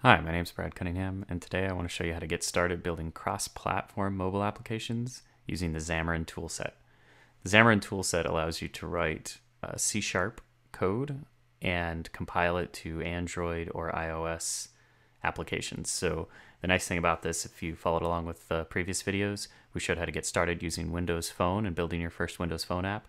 Hi, my name is Brad Cunningham, and today I want to show you how to get started building cross-platform mobile applications using the Xamarin toolset. The Xamarin toolset allows you to write uh, C-sharp code and compile it to Android or iOS applications. So the nice thing about this, if you followed along with the previous videos, we showed how to get started using Windows Phone and building your first Windows Phone app.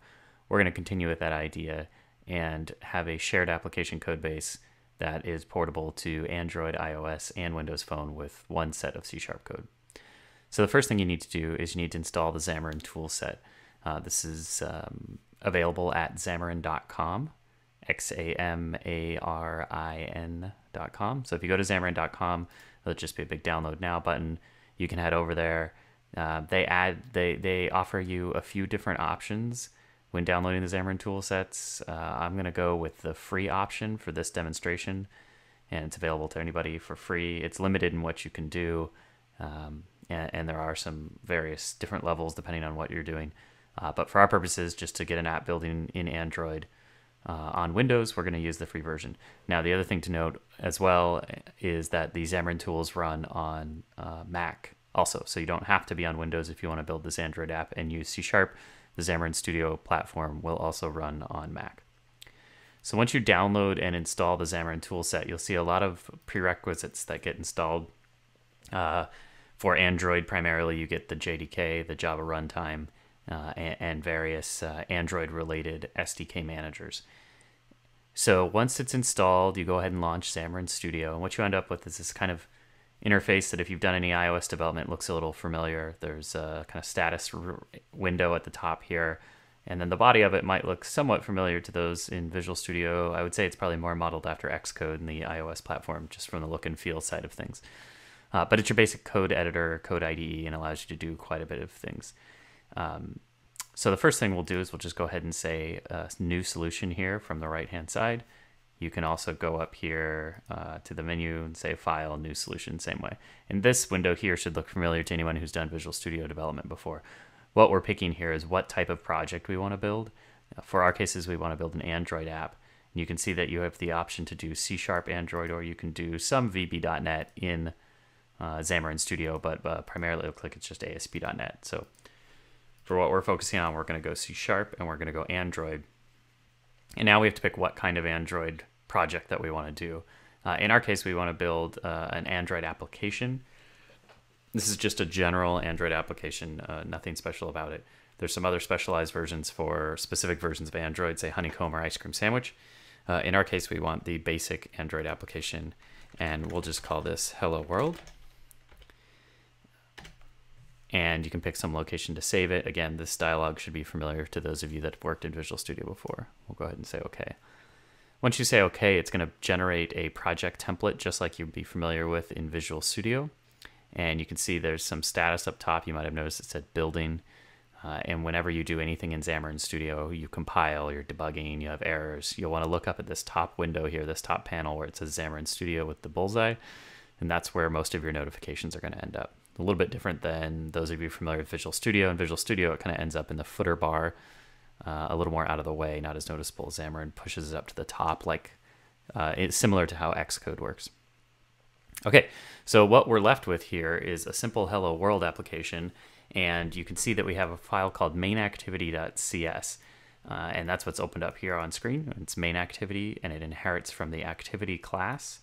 We're going to continue with that idea and have a shared application code base that is portable to Android, iOS, and Windows Phone with one set of C Sharp code. So the first thing you need to do is you need to install the Xamarin toolset. Uh, this is um, available at xamarin.com, X-A-M-A-R-I-N.com. So if you go to xamarin.com, there'll just be a big download now button. You can head over there. Uh, they add they they offer you a few different options when downloading the Xamarin toolsets. Uh, I'm going to go with the free option for this demonstration, and it's available to anybody for free. It's limited in what you can do, um, and, and, there are some various different levels depending on what you're doing. Uh, but for our purposes, just to get an app building in Android uh, on Windows, we're going to use the free version. Now, the other thing to note as well is that the Xamarin tools run on uh, Mac also, so you don't have to be on Windows if you want to build this Android app and use C Sharp the Xamarin Studio platform will also run on Mac. So once you download and install the Xamarin toolset, you'll see a lot of prerequisites that get installed. Uh, for Android, primarily, you get the JDK, the Java runtime, uh, and, and, various uh, Android-related SDK managers. So once it's installed, you go ahead and launch Xamarin Studio, and what you end up with is this kind of interface that if you've done any iOS development looks a little familiar. There's a kind of status window at the top here, and then the body of it might look somewhat familiar to those in Visual Studio. I would say it's probably more modeled after Xcode in the iOS platform, just from the look and feel side of things. Uh, but it's your basic code editor, code IDE, and allows you to do quite a bit of things. Um, so the first thing we'll do is we'll just go ahead and say a new solution here from the right hand side. You can also go up here uh, to the menu and say File, New Solution, same way. And this window here should look familiar to anyone who's done Visual Studio development before. What we're picking here is what type of project we want to build. For our cases, we want to build an Android app. And you can see that you have the option to do C Sharp Android, or you can do some VB.NET in uh, Xamarin Studio, but uh, primarily it looks like it's just ASP.NET. So for what we're focusing on, we're going to go C Sharp and we're going to go Android. And now we have to pick what kind of Android project that we want to do. Uh, in our case, we want to build uh, an Android application. This is just a general Android application, uh, nothing special about it. There's some other specialized versions for specific versions of Android, say Honeycomb or Ice Cream Sandwich. Uh, in our case, we want the basic Android application, and we'll just call this Hello World and you can pick some location to save it. Again, this dialog should be familiar to those of you that have worked in Visual Studio before. We'll go ahead and say OK. Once you say OK, it's going to generate a project template just like you'd be familiar with in Visual Studio. And you can see there's some status up top. You might have noticed it said building. Uh, and whenever you do anything in Xamarin Studio, you compile, you're debugging, you have errors, you'll want to look up at this top window here, this top panel where it says Xamarin Studio with the bullseye. And that's where most of your notifications are going to end up a little bit different than those of you familiar with Visual Studio. In Visual Studio, it kind of ends up in the footer bar, uh, a little more out of the way, not as noticeable. As Xamarin pushes it up to the top, like uh, it's similar to how Xcode works. Okay, so what we're left with here is a simple Hello World application, and you can see that we have a file called mainactivity.cs. Uh, and that's what's opened up here on screen. It's main activity, and it inherits from the activity class.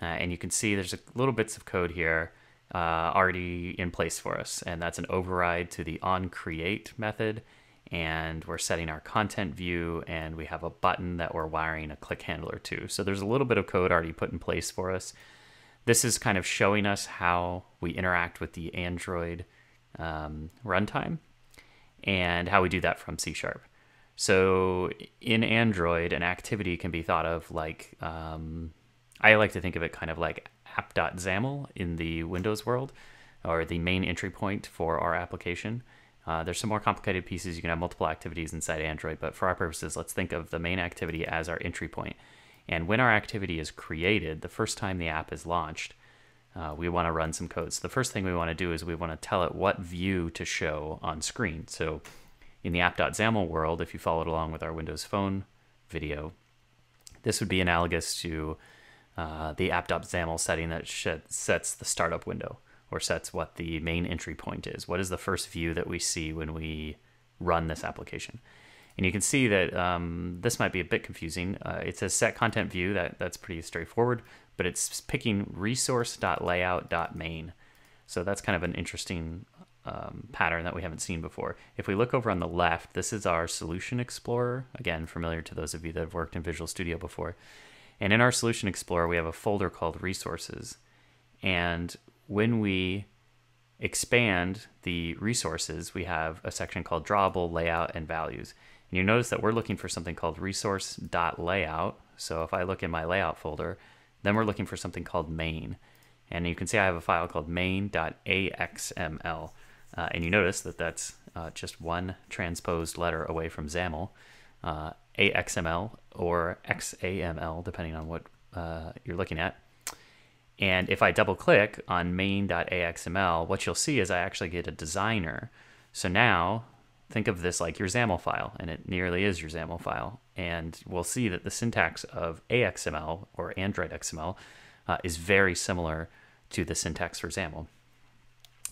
Uh, and you can see there's a little bits of code here uh, already in place for us, and that's an override to the onCreate method. And we're setting our content view, and we have a button that we're wiring a click handler to. So there's a little bit of code already put in place for us. This is kind of showing us how we interact with the Android um, runtime and how we do that from C Sharp. So in Android, an activity can be thought of like, um, I like to think of it kind of like app.xaml in the Windows world, or the main entry point for our application. Uh, there's some more complicated pieces. You can have multiple activities inside Android, but for our purposes, let's think of the main activity as our entry point. And when our activity is created, the first time the app is launched, uh, we want to run some code. So the first thing we want to do is we want to tell it what view to show on screen. So in the app.xaml world, if you followed along with our Windows Phone video, this would be analogous to uh, the app.xaml setting that sets the startup window or sets what the main entry point is. What is the first view that we see when we run this application? And you can see that um, this might be a bit confusing. Uh, it says set content view, that, that's pretty straightforward, but it's picking resource.layout.main. So that's kind of an interesting um, pattern that we haven't seen before. If we look over on the left, this is our Solution Explorer. Again, familiar to those of you that have worked in Visual Studio before. And in our Solution Explorer, we have a folder called Resources. And when we expand the resources, we have a section called Drawable, Layout, and Values. And you notice that we're looking for something called resource.layout. So if I look in my layout folder, then we're looking for something called main. And you can see I have a file called main.axml. Uh, and you notice that that's uh, just one transposed letter away from XAML, uh, AXML or XAML, depending on what uh, you're looking at. And if I double click on main.axml, what you'll see is I actually get a designer. So now think of this like your XAML file, and it nearly is your XAML file. And we'll see that the syntax of AXML or Android XML uh, is very similar to the syntax for XAML.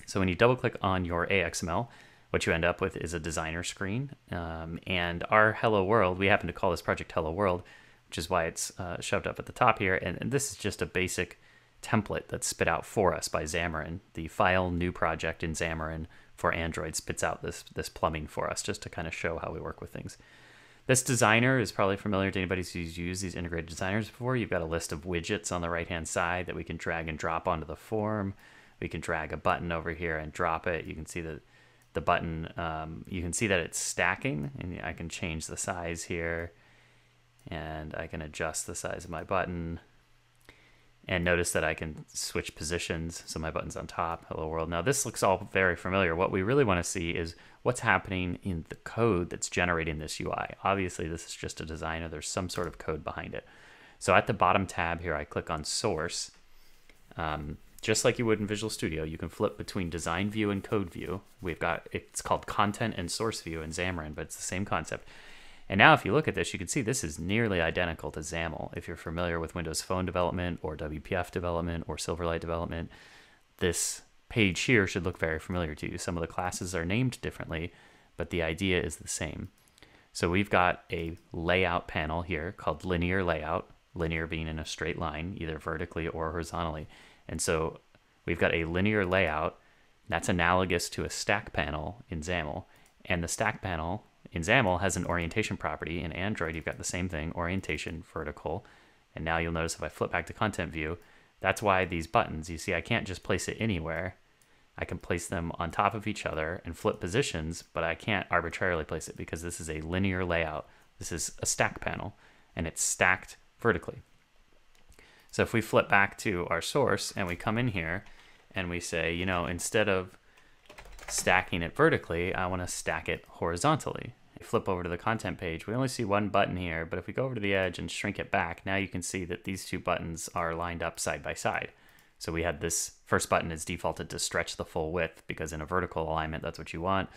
So when you double click on your AXML, what you end up with is a designer screen. Um, and our Hello World, we happen to call this project Hello World, which is why it's uh, shoved up at the top here. And, and, this is just a basic template that's spit out for us by Xamarin. The file new project in Xamarin for Android spits out this, this plumbing for us just to kind of show how we work with things. This designer is probably familiar to anybody who's used these integrated designers before. You've got a list of widgets on the right hand side that we can drag and drop onto the form. We can drag a button over here and drop it. You can see that the button, um, you can see that it's stacking and I can change the size here and I can adjust the size of my button and notice that I can switch positions. So my button's on top, hello world. Now this looks all very familiar. What we really want to see is what's happening in the code that's generating this UI. Obviously this is just a designer. There's some sort of code behind it. So at the bottom tab here, I click on source. Um, just like you would in Visual Studio, you can flip between design view and code view. We've got, it's called content and source view in Xamarin, but it's the same concept. And now if you look at this, you can see this is nearly identical to XAML. If you're familiar with Windows Phone development or WPF development or Silverlight development, this page here should look very familiar to you. Some of the classes are named differently, but the idea is the same. So we've got a layout panel here called linear layout, linear being in a straight line, either vertically or horizontally. And so we've got a linear layout that's analogous to a stack panel in XAML. And the stack panel in XAML has an orientation property. In Android, you've got the same thing, orientation, vertical. And now you'll notice if I flip back to content view, that's why these buttons, you see, I can't just place it anywhere. I can place them on top of each other and flip positions, but I can't arbitrarily place it because this is a linear layout. This is a stack panel and it's stacked vertically. So if we flip back to our source and we come in here and we say, you know, instead of stacking it vertically, I want to stack it horizontally. flip over to the content page, we only see one button here, but if we go over to the edge and shrink it back, now you can see that these two buttons are lined up side by side. So we had this first button is defaulted to stretch the full width because in a vertical alignment, that's what you want.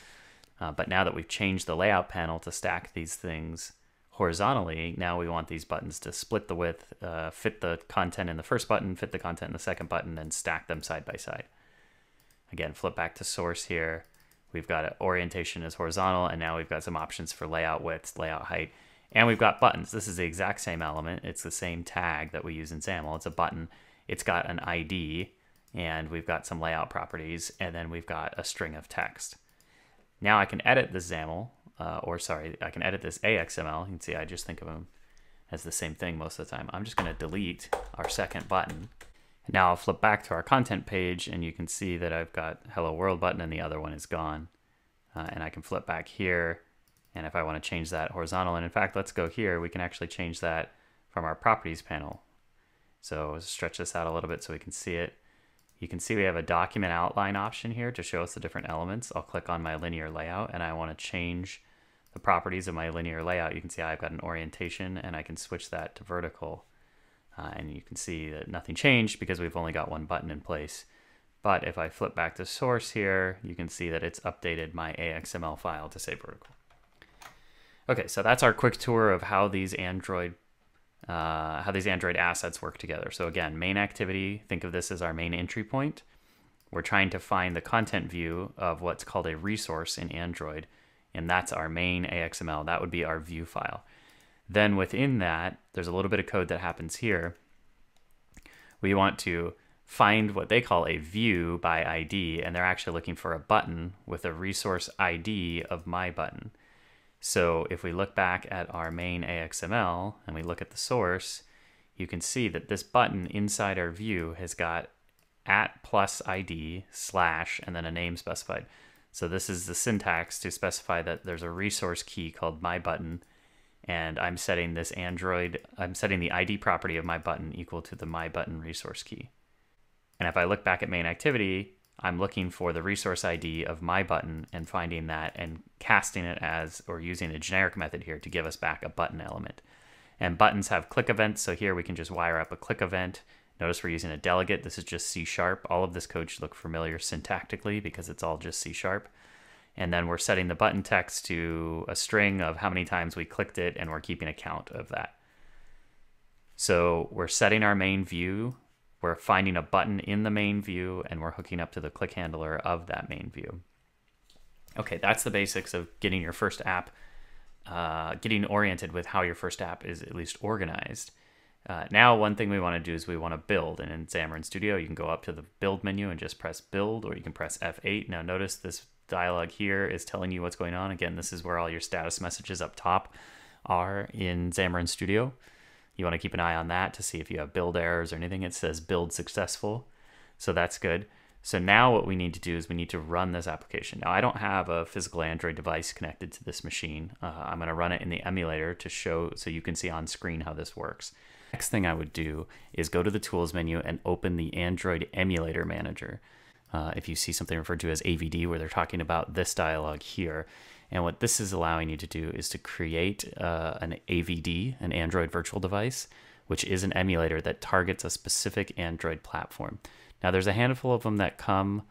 Uh, but now that we've changed the layout panel to stack these things horizontally, now we want these buttons to split the width, uh, fit the content in the first button, fit the content in the second button, and stack them side by side. Again, flip back to source here. We've got orientation is horizontal, and now we've got some options for layout width, layout height, and we've got buttons. This is the exact same element. It's the same tag that we use in XAML. It's a button. It's got an ID, and we've got some layout properties, and then we've got a string of text. Now I can edit the XAML, uh, or sorry, I can edit this AXML. You can see I just think of them as the same thing most of the time. I'm just going to delete our second button now I'll flip back to our content page and you can see that I've got hello world button and the other one is gone. Uh, and I can flip back here and if I want to change that horizontal, and in fact, let's go here, we can actually change that from our properties panel. So stretch this out a little bit so we can see it. You can see we have a document outline option here to show us the different elements. I'll click on my linear layout and I want to change the properties of my linear layout. You can see I've got an orientation and I can switch that to vertical. Uh, and you can see that nothing changed because we've only got one button in place. But if I flip back to source here, you can see that it's updated my AXML file to say vertical. Okay, so that's our quick tour of how these Android uh, how these Android assets work together. So again, main activity, think of this as our main entry point. We're trying to find the content view of what's called a resource in Android, and that's our main AXML. That would be our view file. Then within that, there's a little bit of code that happens here. We want to find what they call a view by ID, and they're actually looking for a button with a resource ID of my button. So if we look back at our main AXML and we look at the source, you can see that this button inside our view has got at plus ID slash and then a name specified. So this is the syntax to specify that there's a resource key called my button and I'm setting this Android, I'm setting the ID property of my button equal to the my button resource key. And if I look back at main activity, I'm looking for the resource ID of my button and finding that and casting it as, or using a generic method here to give us back a button element. And buttons have click events, so here we can just wire up a click event. Notice we're using a delegate. This is just C sharp. All of this code should look familiar syntactically because it's all just C sharp. And then we're setting the button text to a string of how many times we clicked it, and we're keeping a count of that. So we're setting our main view we're finding a button in the main view and we're hooking up to the click handler of that main view. Okay, that's the basics of getting your first app, uh, getting oriented with how your first app is at least organized. Uh, now, one thing we want to do is we want to build. And in Xamarin Studio, you can go up to the build menu and just press build, or you can press F8. Now, notice this dialog here is telling you what's going on. Again, this is where all your status messages up top are in Xamarin Studio. You want to keep an eye on that to see if you have build errors or anything. It says build successful. So that's good. So now what we need to do is we need to run this application. Now I don't have a physical Android device connected to this machine. Uh, I'm going to run it in the emulator to show so you can see on screen how this works. Next thing I would do is go to the tools menu and open the Android emulator manager. Uh, if you see something referred to as AVD where they're talking about this dialog here, and what this is allowing you to do is to create uh, an AVD, an Android virtual device, which is an emulator that targets a specific Android platform. Now, there's a handful of them that come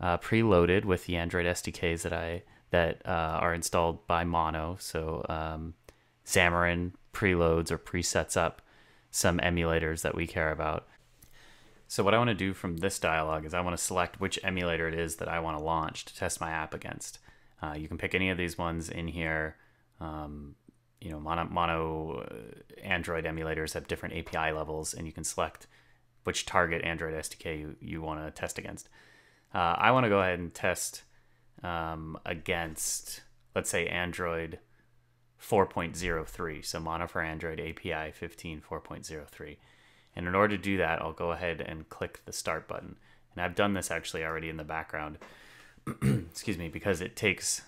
uh, preloaded with the Android SDKs that I that uh, are installed by Mono. So um, Xamarin preloads or presets up some emulators that we care about. So what I want to do from this dialog is I want to select which emulator it is that I want to launch to test my app against. Uh, you can pick any of these ones in here. Um, you know, mono, mono uh, Android emulators have different API levels, and you can select which target Android SDK you, you want to test against. Uh, I want to go ahead and test um, against, let's say, Android 4.03. So Mono for Android API 15 4.03. And in order to do that, I'll go ahead and click the start button. And I've done this actually already in the background. excuse me, because it takes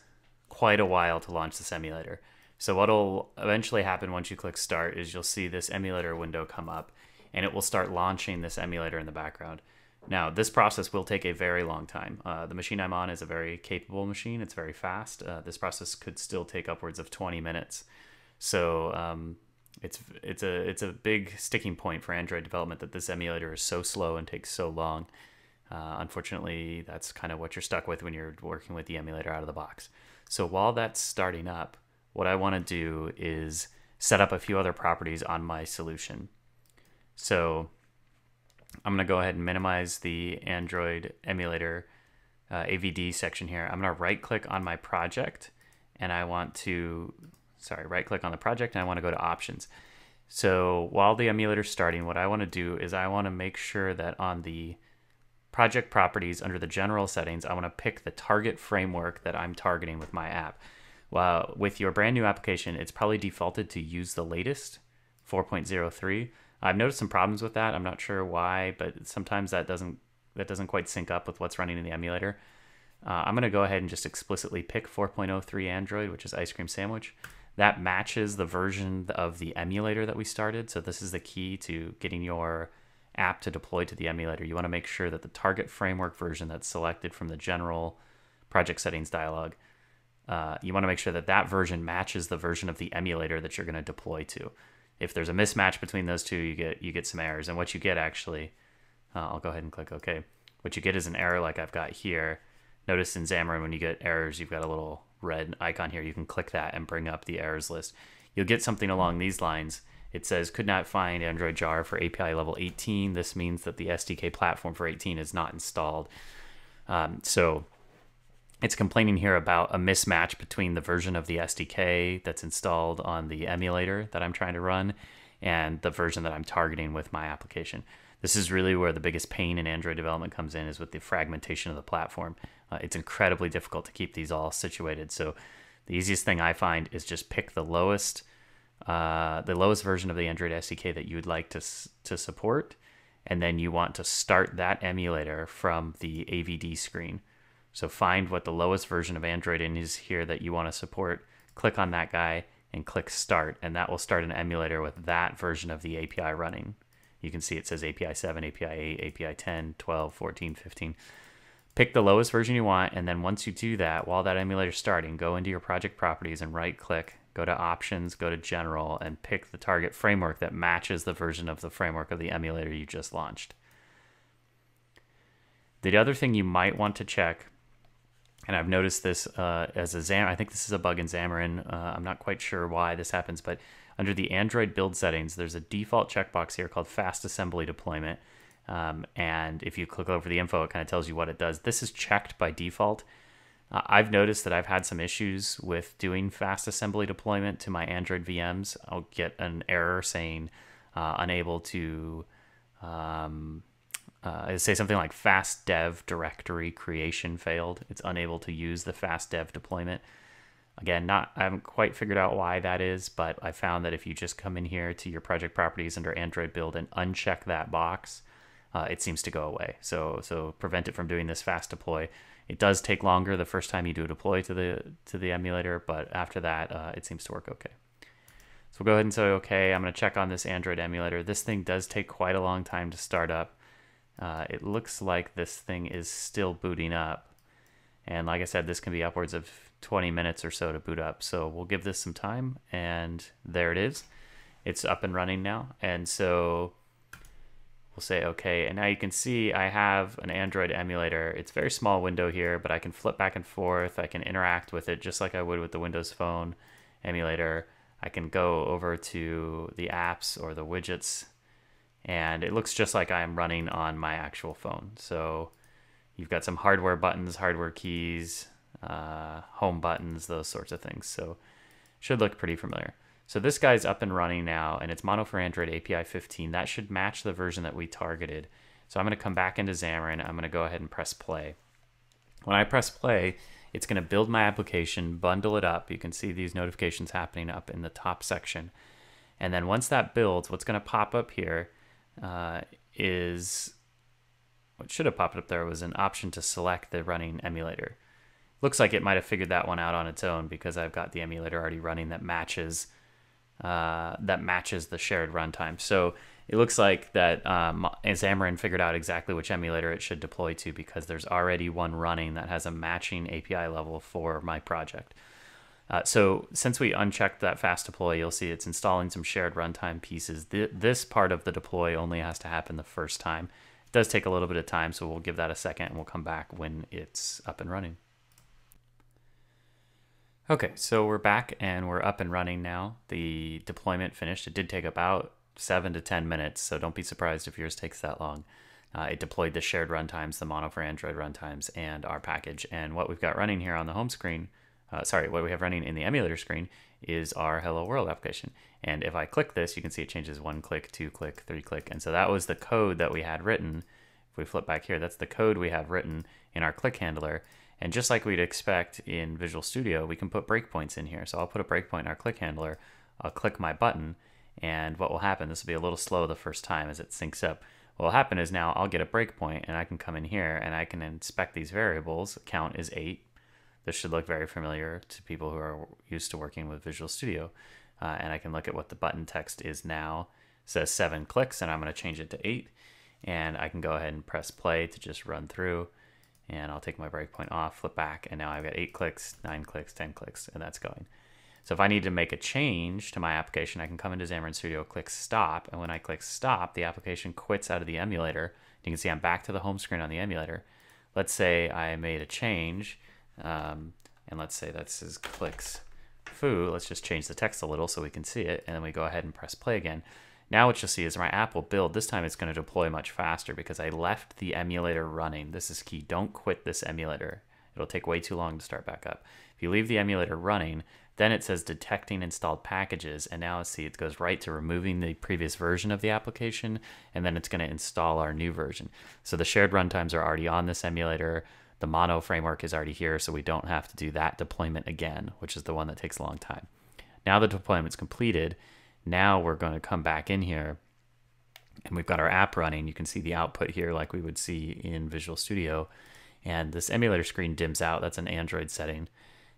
quite a while to launch this emulator. So what'll eventually happen once you click start is you'll see this emulator window come up and it will start launching this emulator in the background. Now, this process will take a very long time. Uh, the machine I'm on is a very capable machine. It's very fast. Uh, this process could still take upwards of 20 minutes. So um, it's it's a it's a big sticking point for Android development that this emulator is so slow and takes so long. Uh, unfortunately, that's kind of what you're stuck with when you're working with the emulator out of the box. So while that's starting up, what I want to do is set up a few other properties on my solution. So I'm going to go ahead and minimize the Android emulator uh, AVD section here. I'm going to right click on my project and I want to, sorry, right click on the project and I want to go to options. So while the emulator is starting, what I want to do is I want to make sure that on the project properties under the general settings, I want to pick the target framework that I'm targeting with my app. Well, with your brand new application, it's probably defaulted to use the latest 4.03. I've noticed some problems with that. I'm not sure why, but sometimes that doesn't that doesn't quite sync up with what's running in the emulator. Uh, I'm going to go ahead and just explicitly pick 4.03 Android, which is ice cream sandwich. That matches the version of the emulator that we started. So this is the key to getting your app to deploy to the emulator, you want to make sure that the target framework version that's selected from the general project settings dialog, uh, you want to make sure that that version matches the version of the emulator that you're going to deploy to. If there's a mismatch between those two, you get you get some errors. And what you get actually, uh, I'll go ahead and click OK. What you get is an error like I've got here. Notice in Xamarin when you get errors, you've got a little red icon here. You can click that and bring up the errors list. You'll get something along these lines it says could not find Android jar for API level 18. This means that the SDK platform for 18 is not installed. Um, so it's complaining here about a mismatch between the version of the SDK that's installed on the emulator that I'm trying to run and the version that I'm targeting with my application. This is really where the biggest pain in Android development comes in is with the fragmentation of the platform. Uh, it's incredibly difficult to keep these all situated. So the easiest thing I find is just pick the lowest uh, the lowest version of the Android SDK that you would like to to support, and then you want to start that emulator from the AVD screen. So find what the lowest version of Android is here that you want to support. Click on that guy and click start, and that will start an emulator with that version of the API running. You can see it says API 7, API 8, API 10, 12, 14, 15. Pick the lowest version you want, and then once you do that, while that emulator is starting, go into your project properties and right click, go to options, go to general, and pick the target framework that matches the version of the framework of the emulator you just launched. The other thing you might want to check, and I've noticed this uh, as a I think this is a bug in Xamarin. Uh, I'm not quite sure why this happens, but under the Android build settings, there's a default checkbox here called fast assembly deployment. Um, and if you click over the info, it kind of tells you what it does. This is checked by default. Uh, I've noticed that I've had some issues with doing fast assembly deployment to my Android VMs. I'll get an error saying uh, unable to um, uh, say something like fast dev directory creation failed. It's unable to use the fast dev deployment. Again, not I haven't quite figured out why that is, but I found that if you just come in here to your project properties under Android build and uncheck that box, uh, it seems to go away. So so prevent it from doing this fast deploy. It does take longer the first time you do a deploy to the to the emulator, but after that, uh, it seems to work okay. So we'll go ahead and say okay. I'm going to check on this Android emulator. This thing does take quite a long time to start up. Uh, it looks like this thing is still booting up. And like I said, this can be upwards of 20 minutes or so to boot up. So we'll give this some time, and there it is. It's up and running now. And so we'll say okay. And now you can see I have an Android emulator. It's very small window here, but I can flip back and forth. I can interact with it just like I would with the Windows Phone emulator. I can go over to the apps or the widgets, and it looks just like I am running on my actual phone. So you've got some hardware buttons, hardware keys, uh, home buttons, those sorts of things. So should look pretty familiar. So this guy's up and running now, and it's Mono for Android API 15. That should match the version that we targeted. So I'm going to come back into Xamarin. I'm going to go ahead and press play. When I press play, it's going to build my application, bundle it up. You can see these notifications happening up in the top section. And then once that builds, what's going to pop up here uh, is what should have popped up there was an option to select the running emulator. Looks like it might have figured that one out on its own because I've got the emulator already running that matches uh, that matches the shared runtime. So it looks like that um, Xamarin figured out exactly which emulator it should deploy to because there's already one running that has a matching API level for my project. Uh, so since we unchecked that fast deploy, you'll see it's installing some shared runtime pieces. Th this part of the deploy only has to happen the first time. It does take a little bit of time, so we'll give that a second and we'll come back when it's up and running. Okay, so we're back and we're up and running now. The deployment finished. It did take about seven to 10 minutes, so don't be surprised if yours takes that long. Uh, it deployed the shared runtimes, the Mono for Android runtimes, and our package. And what we've got running here on the home screen, uh, sorry, what we have running in the emulator screen is our Hello World application. And if I click this, you can see it changes one click, two click, three click. And so that was the code that we had written. If we flip back here, that's the code we have written in our click handler. And just like we'd expect in Visual Studio, we can put breakpoints in here. So I'll put a breakpoint in our click handler. I'll click my button, and what will happen, this will be a little slow the first time as it syncs up. What will happen is now I'll get a breakpoint, and I can come in here, and I can inspect these variables. Count is 8. This should look very familiar to people who are used to working with Visual Studio. Uh, and I can look at what the button text is now. It says 7 clicks, and I'm going to change it to 8. And I can go ahead and press play to just run through and I'll take my breakpoint off, flip back, and now I've got eight clicks, nine clicks, 10 clicks, and that's going. So if I need to make a change to my application, I can come into Xamarin Studio, click stop, and when I click stop, the application quits out of the emulator. You can see I'm back to the home screen on the emulator. Let's say I made a change, um, and let's say that says clicks foo. Let's just change the text a little so we can see it. And then we go ahead and press play again. Now what you'll see is my app will build. This time it's going to deploy much faster because I left the emulator running. This is key. Don't quit this emulator. It'll take way too long to start back up. If you leave the emulator running, then it says detecting installed packages. And now see, it goes right to removing the previous version of the application. And then it's going to install our new version. So the shared runtimes are already on this emulator. The mono framework is already here, so we don't have to do that deployment again, which is the one that takes a long time. Now the deployment's completed now we're going to come back in here and we've got our app running. You can see the output here like we would see in Visual Studio. And this emulator screen dims out. That's an Android setting.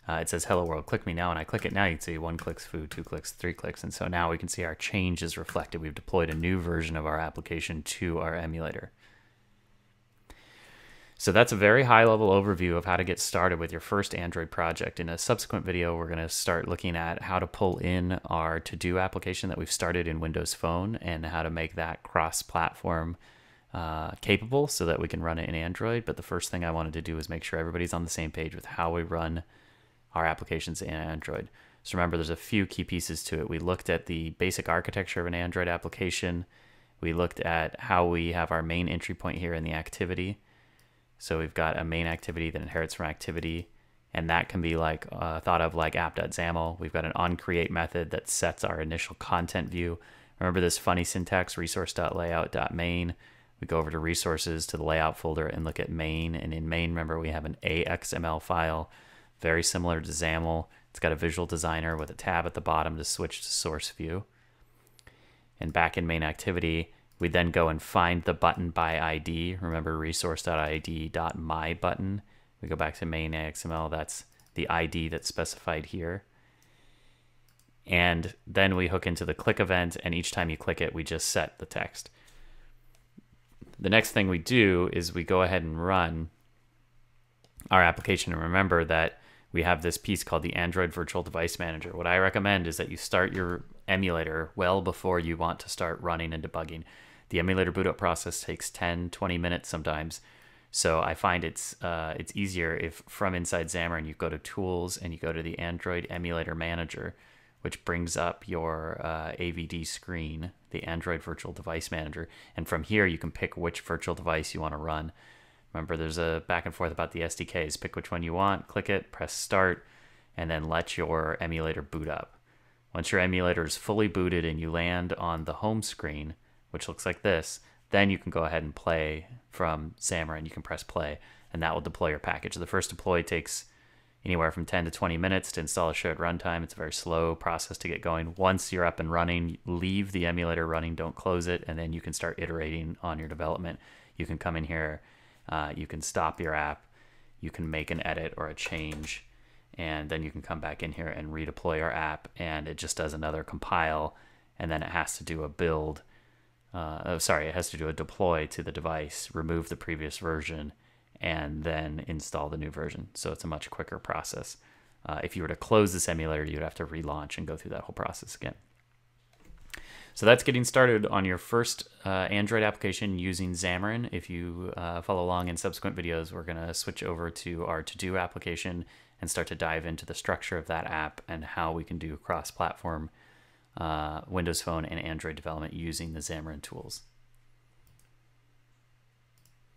Uh, it says hello world, click me now. And I click it now, you can see one clicks foo, two clicks, three clicks. And so now we can see our change is reflected. We've deployed a new version of our application to our emulator. So that's a very high level overview of how to get started with your first Android project. In a subsequent video, we're going to start looking at how to pull in our to-do application that we've started in Windows Phone and how to make that cross-platform uh, capable so that we can run it in Android. But the first thing I wanted to do is make sure everybody's on the same page with how we run our applications in Android. So remember, there's a few key pieces to it. We looked at the basic architecture of an Android application. We looked at how we have our main entry point here in the activity. So we've got a main activity that inherits from activity, and that can be like uh, thought of like app.xaml. We've got an onCreate method that sets our initial content view. Remember this funny syntax, resource.layout.main. We go over to resources to the layout folder and look at main. And in main, remember we have an AXML file, very similar to XAML. It's got a visual designer with a tab at the bottom to switch to source view. And back in main activity, we then go and find the button by ID. Remember resource.id.my button. We go back to main XML. That's the ID that's specified here. And then we hook into the click event, and each time you click it, we just set the text. The next thing we do is we go ahead and run our application. And remember that we have this piece called the Android Virtual Device Manager. What I recommend is that you start your emulator well before you want to start running and debugging. The emulator boot up process takes 10, 20 minutes sometimes. So I find it's uh, it's easier if from inside Xamarin you go to Tools and you go to the Android Emulator Manager, which brings up your uh, AVD screen, the Android Virtual Device Manager, and from here you can pick which virtual device you want to run. Remember, there's a back and forth about the SDKs. Pick which one you want, click it, press Start, and then let your emulator boot up. Once your emulator is fully booted and you land on the home screen, which looks like this, then you can go ahead and play from Xamarin. You can press play, and that will deploy your package. The first deploy takes anywhere from 10 to 20 minutes to install a shared runtime. It's a very slow process to get going. Once you're up and running, leave the emulator running, don't close it, and then you can start iterating on your development. You can come in here, uh, you can stop your app, you can make an edit or a change and then you can come back in here and redeploy your app and it just does another compile and then it has to do a build uh, oh, sorry it has to do a deploy to the device remove the previous version and then install the new version. So it's a much quicker process. Uh, if you were to close this emulator you'd have to relaunch and go through that whole process again. So that's getting started on your first uh, Android application using Xamarin. If you uh, follow along in subsequent videos, we're going to switch over to our to-do application and start to dive into the structure of that app and how we can do cross-platform Uh, Windows Phone and Android development using the Xamarin tools.